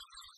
you